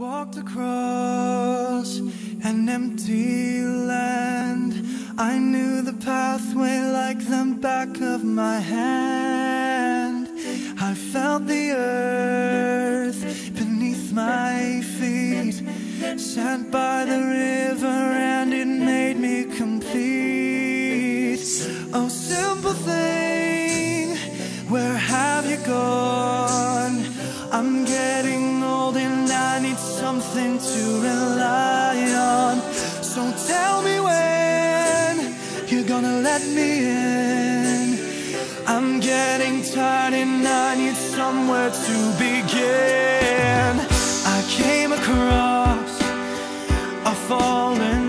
walked across an empty land. I knew the pathway like the back of my hand. I felt the earth beneath my feet. Sat by the river nothing to rely on. So tell me when you're gonna let me in. I'm getting tired and I need somewhere to begin. I came across a fallen.